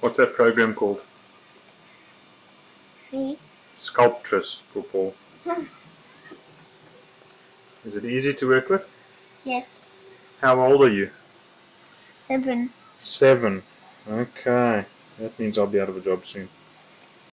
What's that program called? Me? Sculptris Paul. Hmm. Is it easy to work with? Yes. How old are you? Seven. Seven. Okay. That means I'll be out of a job soon.